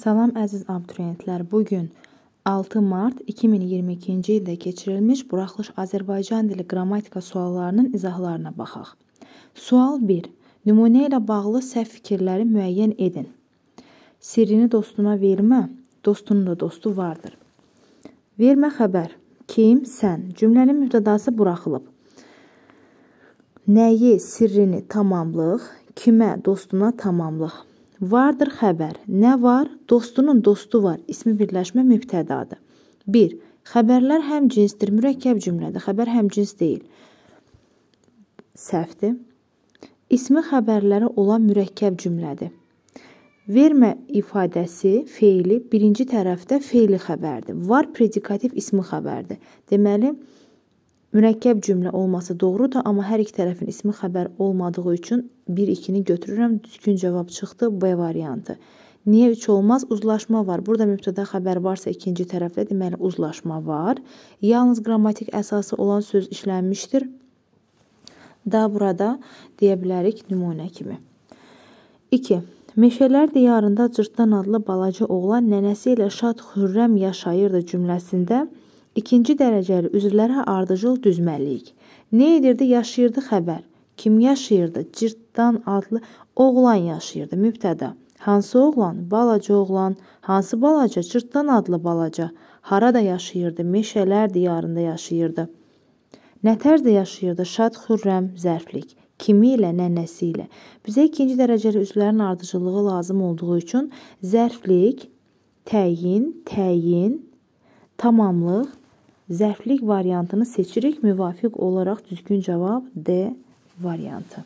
Salam əziz abituriyentlər. Bu gün 6 mart 2022-ci ildə keçirilmiş buraxılış Azərbaycan dili qrammatika suallarının izahlarına baxaq. Sual 1. Nümunə ilə bağlı səhv fikirləri müəyyən edin. Sirrini dostuna vermə, dostunun da dostu vardır. Vermə xəbər. Kim? Sən. Cümlənin mübtədası buraxılıb. Nəyi, sirrini tamamlıq, kimə, dostuna tamamlıq. Vardır xəbər. Nə var? Dostunun dostu var. İsmi birləşmə mübtədadır. 1. Xəbərlər həm cinsdir. Mürəkkəb cümlədir. Xəbər həm cins deyil. Səhvdir. İsmi xəbərlərə olan mürəkkəb cümlədir. Vermə ifadəsi, feili birinci tərəfdə feili xəbərdir. Var predikativ ismi xəbərdir. Deməli, Mürəkkəb cümlə olması doğrudur, amma hər iki tərəfin ismi xəbər olmadığı üçün 1-2-ni götürürəm. Düzgün cavab çıxdı B variantı. Niyə 3 olmaz? Uzlaşma var. Burada mübtəda xəbər varsa ikinci tərəfdə deməli uzlaşma var. Yalnız qrammatik əsası olan söz işlənmişdir. Da burada deyə bilərik nümunə kimi. 2. Meşələr diyarında Cırtdan adlı balaca oğlan nənəsi ilə şad xürrəm yaşayırdı cümləsində İkinci dərəcəli üzvlərə ardıcıl düzməliyik. Nə edirdi? Yaşayırdı xəbər. Kim yaşayırdı? Cırtdan adlı oğlan yaşayırdı. Mübtəda. Hansı oğlan? Balaca oğlan. Hansı balaca? Cırtdan adlı balaca. Harada yaşayırdı? Meşələr diyarında yaşayırdı. Nə tərzdə yaşayırdı? Şad, xürrəm, zərflik. Kimi ilə, nənəsi ilə. Bizə ikinci dərəcəli üzvlərin ardıcıllığı lazım olduğu üçün zərflik, təyin, təyin, tamamlıq, Zərflik variantını seçirik. Müvafiq olaraq düzgün cavab D variantı.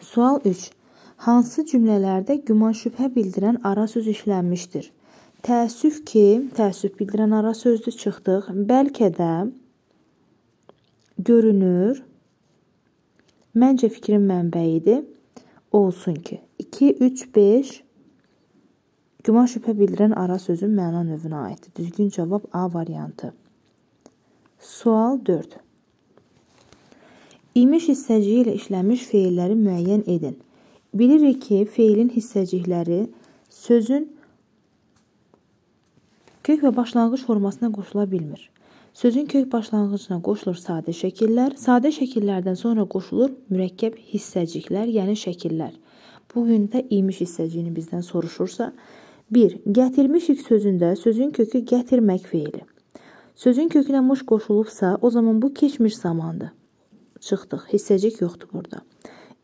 Sual 3. Hansı cümlələrdə güman şübhə bildirən ara söz işlənmişdir? Təəssüf ki, təəssüf bildirən ara sözdür çıxdıq. Bəlkə də görünür. Məncə fikrin mənbəyidir. Olsun ki. 2 3 5 Güman şübhə bildirən ara sözün məna növünə aiddir. Düzgün cavab A variantı. Sual 4. İmiş hissəciyi ilə işlənmiş feilləri müəyyən edin. Bilirik ki, feilin hissəcikləri sözün kök və başlanğıc formasına qoşula bilmir. Sözün kök başlanğıcına qoşulur sadə şəkillər, sadə şəkillərdən sonra qoşulur mürəkkəb hissəciklər, yəni şəkillər. Bu gün də imiş hissəciyini bizdən soruşursa, 1. Gətirmişik sözündə sözün kökü gətirmək feili. Sözün kökünə muş qoşulubsa, o zaman bu keçmiş zamandır. Çıxdıq. Hissəcik yoxdur burada.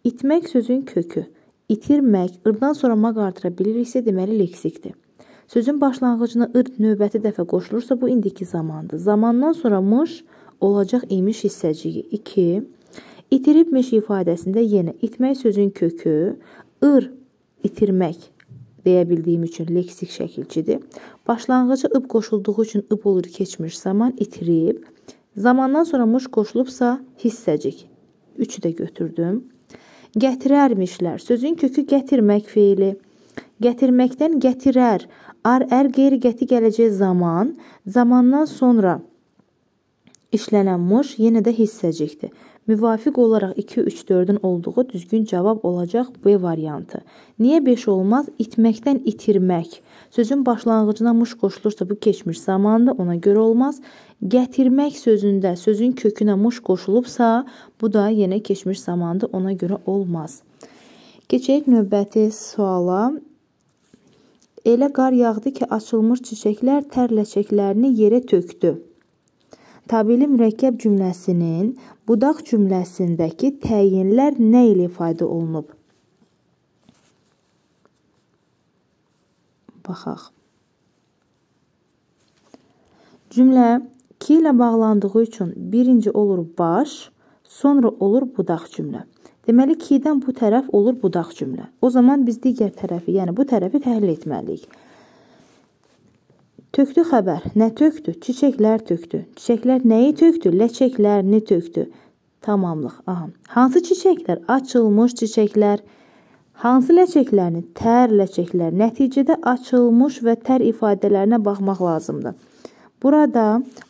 İtmək sözün kökü. İtirmək, ırdan sonra maq artıra biliriksə, deməli leksikdir. Sözün başlanğıcına ır növbəti dəfə qoşulursa, bu indiki zamandır. Zamandan sonra mış olacaq imiş hissəciyi. 2. İtiribmiş ifadəsində yenə itmək sözün kökü, ır itirmək deyə bildiyim üçün leksik şəkilçidir. Başlanğıcı ıb qoşulduğu üçün ıb olur keçmiş zaman itirib. Zamandan sonra muş qoşulubsa hissəcik. Üçü də götürdüm. Gətirərmişlər. Sözün kökü gətirmək feili. Gətirməkdən gətirər. Ar, ər, qeyri qəti gələcək zaman, zamandan sonra işlənən muş yenə də hissəcikdir. Müvafiq olaraq 2, 3, 4-ün olduğu düzgün cavab olacaq B variantı. Niyə 5 olmaz? İtməkdən itirmək. Sözün başlanğıcına muş qoşulursa bu keçmiş zamandır, ona görə olmaz. Gətirmək sözündə sözün kökünə muş qoşulubsa, bu da yenə keçmiş zamandır, ona görə olmaz. Keçək növbəti suala. Elə qar yağdı ki, açılmış çiçəklər tər ləçəklərini yerə tökdü. Tabeli mürəkkəb cümləsinin budaq cümləsindəki təyinlər nə ilə ifadə olunub? Baxaq. Cümlə ki ilə bağlandığı üçün birinci olur baş, sonra olur budaq cümlə. Deməli, ki-dən bu tərəf olur budaq cümlə. O zaman biz digər tərəfi, yəni bu tərəfi təhlil etməliyik. Tökdü xəbər. Nə tökdü? Çiçəklər tökdü. Çiçəklər nəyi tökdü? Ləçəklərini tökdü. Tamamlıq. Aha. Hansı çiçəklər? Açılmış çiçəklər. Hansı ləçəklərini? Tər ləçəklər. Nəticədə açılmış və tər ifadələrinə baxmaq lazımdır. Burada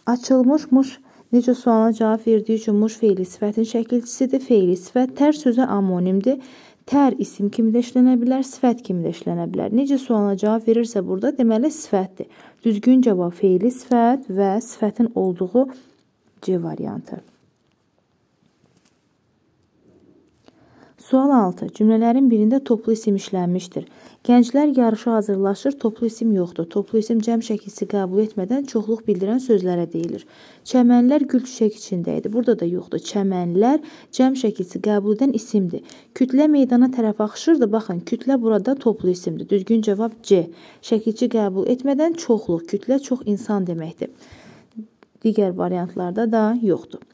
açılmışmış necə suala cavab verdiyi üçün muş feili sifətin şəkilçisidir. Feili sifət tər sözə amonimdir. Tər isim kimi də işlənə bilər, sifət kimi də işlənə bilər. Necə sualına cavab verirsə burada deməli sifətdir. Düzgün cavab feili sifət və sifətin olduğu C variantı. Sual 6. Cümlələrin birində toplu isim işlənmişdir. Gənclər yarışa hazırlaşır, toplu isim yoxdur. Toplu isim cəm şəkilsi qəbul etmədən çoxluq bildirən sözlərə deyilir. Çəmənlər gül çiçək içində idi. Burada da yoxdur. Çəmənlər cəm şəkilsi qəbul edən isimdir. Kütlə meydana tərəf axışırdı. Baxın, kütlə burada toplu isimdir. Düzgün cavab C. Şəkilçi qəbul etmədən çoxluq, kütlə çox insan deməkdir. Digər variantlarda da yoxdur.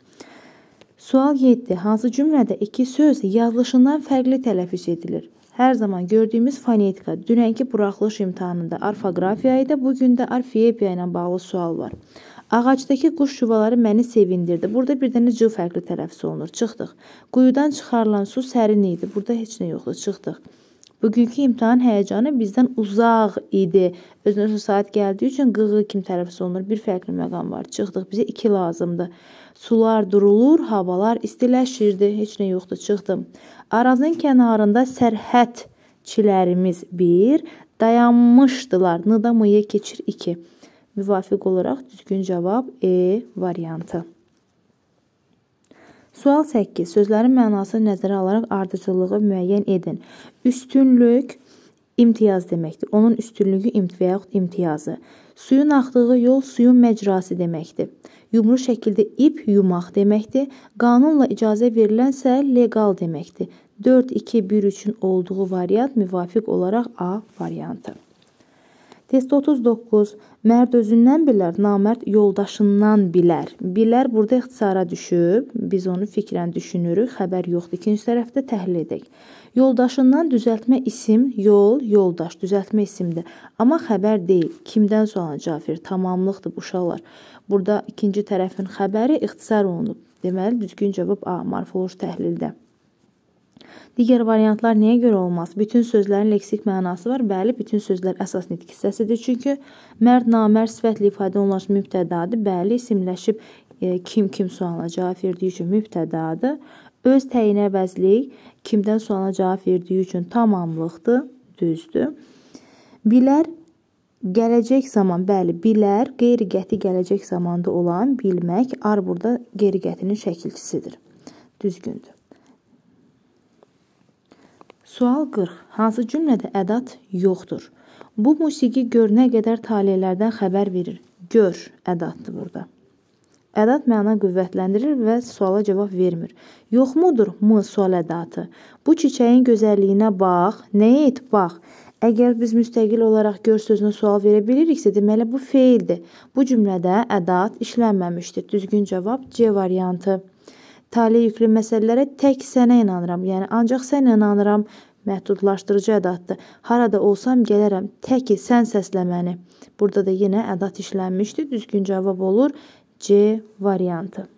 Sual 7. Hansı cümlədə iki söz yazılışından fərqli tələffüz edilir? Hər zaman gördüyümüz fonetika. Dünənki buraxılış imtahanında orfoqrafiya idi, bu gün də orfeepiya ilə bağlı sual var. Ağacdakı quş yuvaları məni sevindirdi. Burada bir dənə c fərqli tələffüz olunur. Çıxdıq. Quyudan çıxarılan su sərin idi. Burada heç nə yoxdur. Çıxdıq. Bugünkü imtahan həyəcanı bizdən uzaq idi. Özünə saat gəldiyi üçün qığı kimi tələffüz olunur. Bir fərqli məqam var. Çıxdıq. Bizə 2 lazımdır. Sular durulur, havalar istiləşirdi. Heç nə yoxdur, çıxdım. Arazın kənarında sərhədçilərimiz 1 dayanmışdılar. N-da m-yə keçir 2. Müvafiq olaraq düzgün cavab E variantı. Sual 8. Sözlərin mənasını nəzərə alaraq ardıcıllığı müəyyən edin. Üstünlük imtiyaz deməkdir. Onun üstünlüyü imt və yaxud imtiyazı. Suyun axdığı yol suyun məcrası deməkdir. Yumru şəkildə ip yumaq deməkdir. Qanunla icazə verilənsə leqal deməkdir. 4 2 1 üçün olduğu variant müvafiq olaraq A variantı. Test 39. Mərd özündən bilər, namərd yoldaşından bilər. Bilər burada ixtisara düşüb. Biz onu fikrən düşünürük. Xəbər yoxdur. İkinci tərəfdə təhlil edək. Yoldaşından düzəltmə isim, yol, yoldaş, düzəltmə isimdir. Amma xəbər deyil. Kimdən cavab verir? Tamamlıqdır bu uşaqlar. Burada ikinci tərəfin xəbəri ixtisar olunub. Deməli, düzgün cavab A. Morfoloji təhlildə. Digər variantlar nəyə görə olmaz? Bütün sözlərin leksik mənası var. Bəli, bütün sözlər əsas nitq hissəsidir. Çünki mərd, namərd sifətli ifadə olunmuş mübtədadır. Bəli, isimləşib e, kim kim sualına cavab verdiyi üçün mübtədadır. Öz təyin əvəzlik kimdən sualına cavab verdiyi üçün tamamlıqdır. Düzdür. Bilər Gələcək zaman, bəli, bilər qeyri-qəti gələcək zamanda olan bilmək ar burada qeyri-qətinin şəkilçisidir. Düzgündür. Sual 40. Hansı cümlədə ədat yoxdur? Bu musiqi gör nə qədər talelərdən xəbər verir. Gör ədatdır burada. Ədat məna qüvvətləndirir və suala cavab vermir. Yoxmudur m sual ədatı? Bu çiçəyin gözəlliyinə bax, nəyə et bax. Əgər biz müstəqil olaraq gör sözünə sual verə biliriksə, deməli bu feildir. Bu cümlədə ədat işlənməmişdir. Düzgün cavab C variantı. Tale yüklü məsələlərə tək sənə inanıram. Yəni ancaq sən inanıram məhdudlaşdırıcı ədatdır. Harada olsam gələrəm. Təki sən səslə məni. Burada da yenə ədat işlənmişdir. Düzgün cavab olur C variantı.